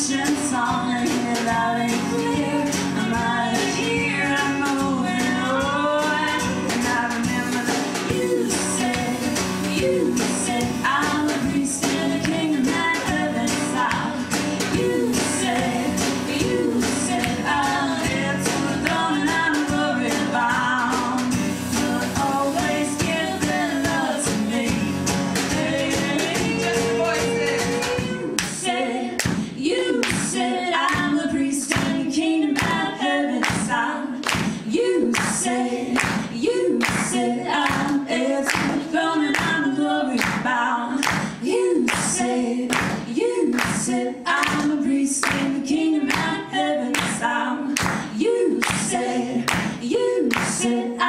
ocean song, I'm out here, I'm moving on. And I remember you said, you. till I'm a priest in the kingdom and heaven's sound. You said, you said.